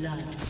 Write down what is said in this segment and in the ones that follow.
blood.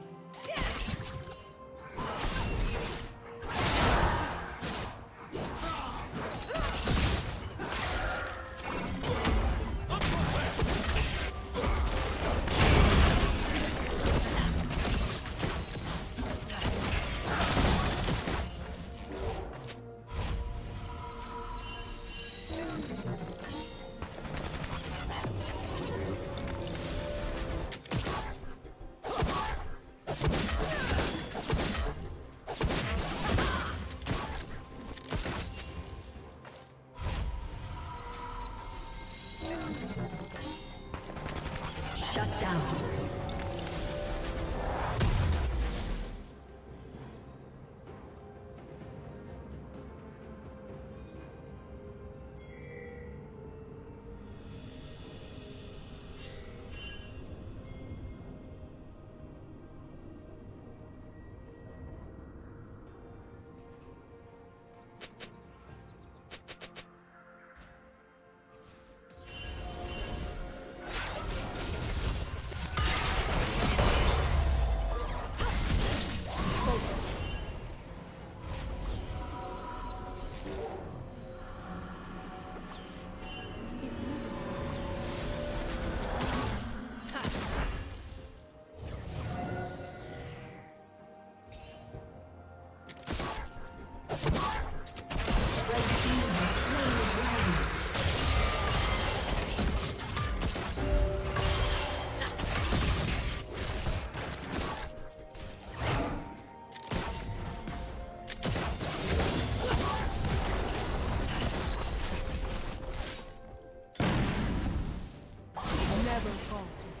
down. revolta.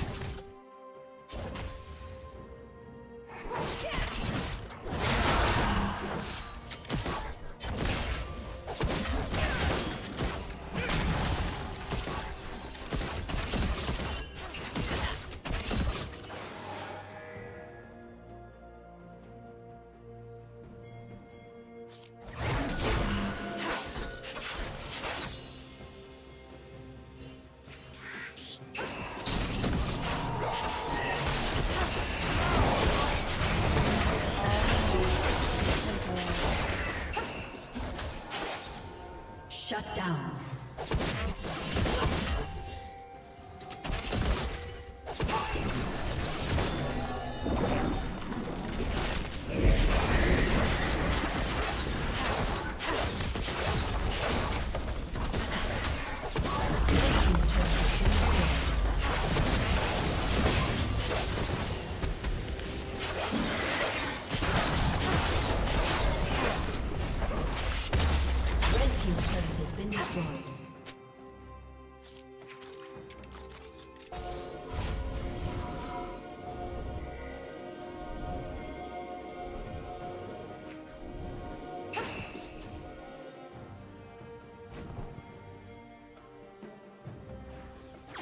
Shut down.